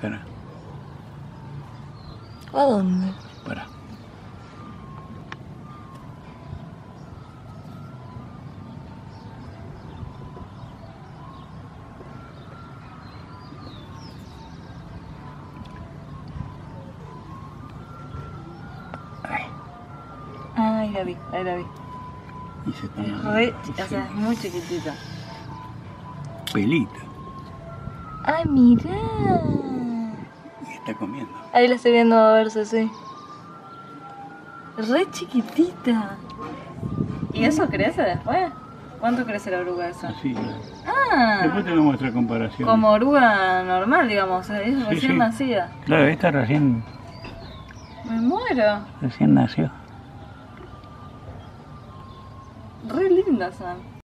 máscara. ¿A dónde? Para. Ahí. Ay, la vi, ahí la vi. Y se toma re, o sea, es muy chiquitita. pelita. Ay, mirá. Está comiendo. Ahí la estoy viendo a verse, sí. Re chiquitita. ¿Y eso crece después? ¿Cuánto crece la oruga esa? Así. Ah, Después te voy a mostrar comparación. como oruga normal, digamos, es Sí, recién sí. nacida. Claro, esta recién, Me muero. recién nació. Re linda son.